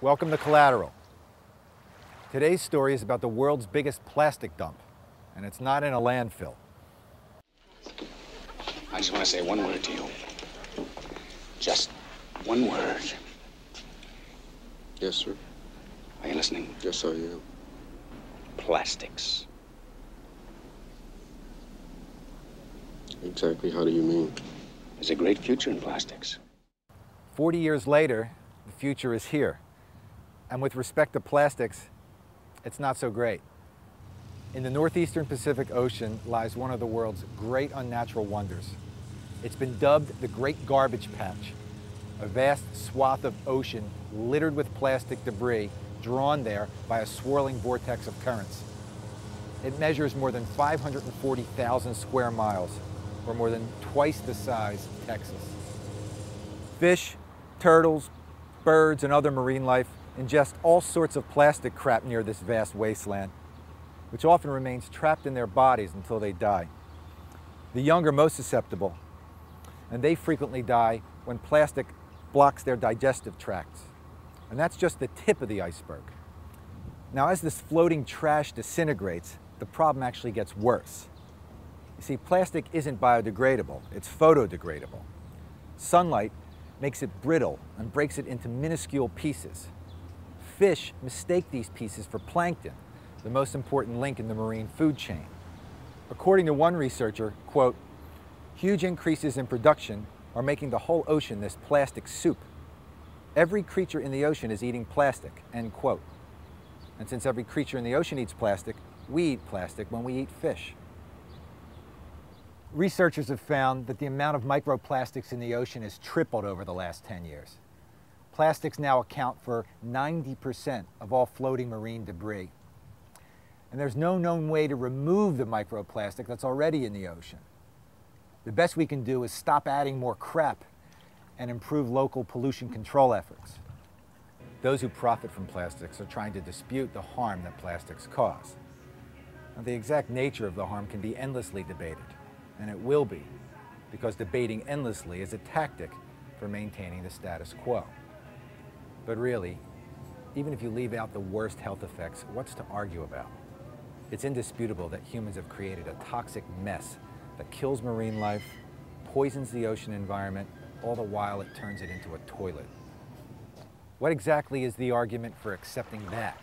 Welcome to Collateral. Today's story is about the world's biggest plastic dump, and it's not in a landfill. I just want to say one word to you. Just one word. Yes, sir. Are you listening? Yes, I am. Plastics. Exactly how do you mean? There's a great future in plastics. 40 years later, the future is here. And with respect to plastics, it's not so great. In the northeastern Pacific Ocean lies one of the world's great unnatural wonders. It's been dubbed the Great Garbage Patch, a vast swath of ocean littered with plastic debris drawn there by a swirling vortex of currents. It measures more than 540,000 square miles, or more than twice the size of Texas. Fish, turtles, birds, and other marine life ingest all sorts of plastic crap near this vast wasteland, which often remains trapped in their bodies until they die. The young are most susceptible, and they frequently die when plastic blocks their digestive tracts. And that's just the tip of the iceberg. Now, as this floating trash disintegrates, the problem actually gets worse. You see, plastic isn't biodegradable, it's photodegradable. Sunlight makes it brittle and breaks it into minuscule pieces. Fish mistake these pieces for plankton, the most important link in the marine food chain. According to one researcher, quote, huge increases in production are making the whole ocean this plastic soup. Every creature in the ocean is eating plastic, end quote. And since every creature in the ocean eats plastic, we eat plastic when we eat fish. Researchers have found that the amount of microplastics in the ocean has tripled over the last 10 years. Plastics now account for 90% of all floating marine debris. And there's no known way to remove the microplastic that's already in the ocean. The best we can do is stop adding more crap and improve local pollution control efforts. Those who profit from plastics are trying to dispute the harm that plastics cause. Now, the exact nature of the harm can be endlessly debated and it will be, because debating endlessly is a tactic for maintaining the status quo. But really, even if you leave out the worst health effects, what's to argue about? It's indisputable that humans have created a toxic mess that kills marine life, poisons the ocean environment, all the while it turns it into a toilet. What exactly is the argument for accepting that?